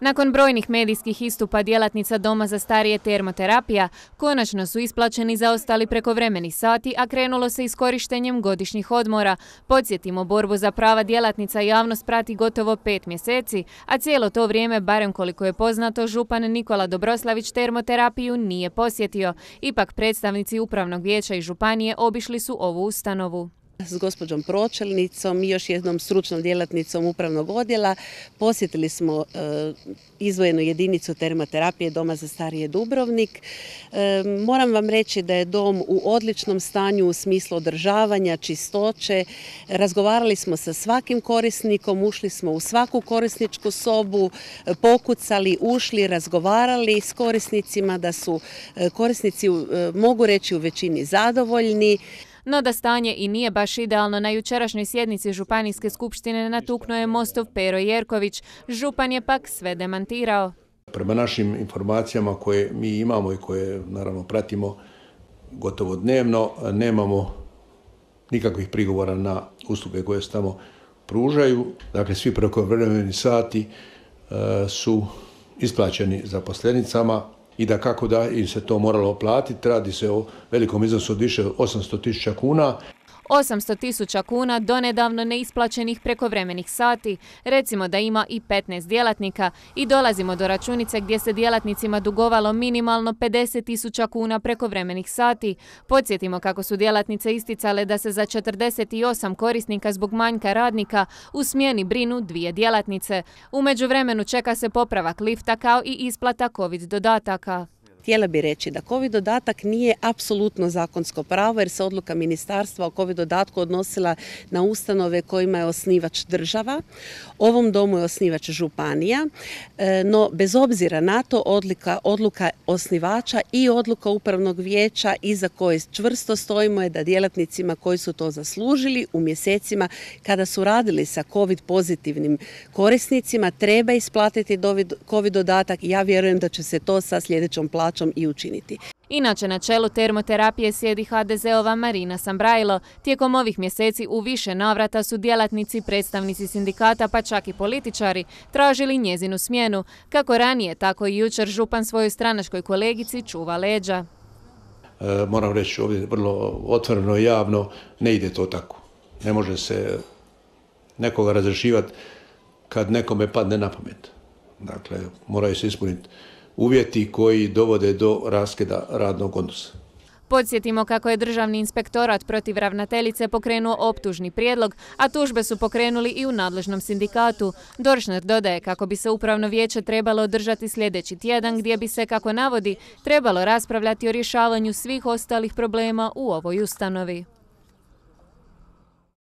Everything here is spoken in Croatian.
Nakon brojnih medijskih istupa djelatnica Doma za starije termoterapija, konačno su isplaćeni zaostali prekovremeni sati, a krenulo se iskorištenjem godišnjih odmora. Podsjetimo, borbu za prava djelatnica javnost prati gotovo pet mjeseci, a cijelo to vrijeme, barem koliko je poznato, župan Nikola Dobroslavić termoterapiju nije posjetio. Ipak predstavnici Upravnog vijeća i županije obišli su ovu ustanovu s gospođom pročelnicom i još jednom stručnom djelatnicom upravnog odjela posjetili smo e, izvojenu jedinicu termoterapije Doma za starije Dubrovnik. E, moram vam reći da je dom u odličnom stanju u smislu održavanja, čistoće. Razgovarali smo sa svakim korisnikom, ušli smo u svaku korisničku sobu, pokucali, ušli, razgovarali s korisnicima da su e, korisnici, mogu reći, u većini zadovoljni. No da stanje i nije baš idealno, na jučerašnjoj sjednici Županijske skupštine natuknuo je Mostov Pero Jerković. Župan je pak sve demantirao. Prema našim informacijama koje mi imamo i koje naravno pratimo gotovo dnevno, nemamo nikakvih prigovora na usluge koje se tamo pružaju. Dakle, svi prekovremeni sati e, su isplaćeni zaposlenicama i da kako da im se to moralo platiti. Radi se o velikom iznosu od više od 800 tisuća kuna 800 tisuća kuna donedavno neisplaćenih prekovremenih sati, recimo da ima i 15 djelatnika i dolazimo do računice gdje se djelatnicima dugovalo minimalno 50 tisuća kuna prekovremenih sati. Podsjetimo kako su djelatnice isticale da se za 48 korisnika zbog manjka radnika u smjeni brinu dvije djelatnice. U međuvremenu čeka se popravak lifta kao i isplata COVID dodataka. Htjela bi reći da COVID dodatak nije apsolutno zakonsko pravo jer se odluka ministarstva o COVID dodatku odnosila na ustanove kojima je osnivač država. Ovom domu je osnivač županija, e, no bez obzira na to odluka, odluka osnivača i odluka upravnog vijeća iza koje čvrsto stojimo je da djelatnicima koji su to zaslužili u mjesecima kada su radili sa COVID pozitivnim korisnicima treba isplatiti COVID dodatak i ja vjerujem da će se to sa sljedećom plaćom i učiniti. Inače, na čelu termoterapije sjedi HDZ-ova Marina Sambrajlo. Tijekom ovih mjeseci u više navrata su djelatnici, predstavnici sindikata, pa čak i političari, tražili njezinu smjenu. Kako ranije, tako i jučer župan svojoj stranačkoj kolegici čuva leđa. E, moram reći ovdje vrlo otvoreno i javno, ne ide to tako. Ne može se nekoga razrešivati kad nekome padne na pamet. Dakle, moraju se ispuniti uvjeti koji dovode do raskida radnog odnosa. Podsjetimo kako je Državni inspektorat protiv ravnateljice pokrenuo optužni prijedlog, a tužbe su pokrenuli i u nadležnom sindikatu. Doršner dodaje kako bi se upravno vijeće trebalo održati sljedeći tjedan gdje bi se, kako navodi, trebalo raspravljati o rješavanju svih ostalih problema u ovoj ustanovi.